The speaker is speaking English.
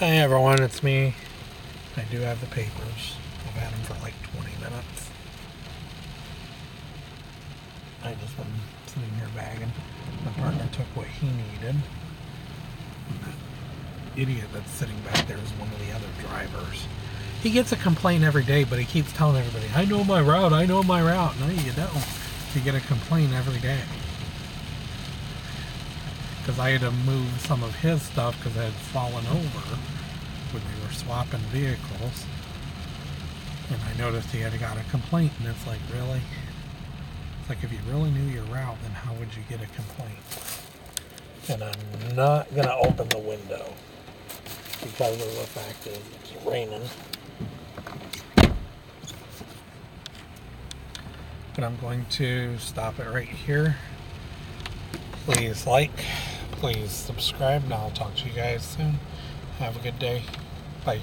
Hey everyone, it's me. I do have the papers. I've had them for like 20 minutes. I just been sitting here bagging. My partner took what he needed. The idiot that's sitting back there is one of the other drivers. He gets a complaint every day, but he keeps telling everybody, I know my route, I know my route. No, you don't. You get a complaint every day. Because I had to move some of his stuff because it had fallen over when we were swapping vehicles. And I noticed he had got a complaint, and it's like, really? It's like, if you really knew your route, then how would you get a complaint? And I'm not going to open the window because of the fact that it's raining. But I'm going to stop it right here. Please like, please subscribe, and I'll talk to you guys soon. Have a good day. Bye.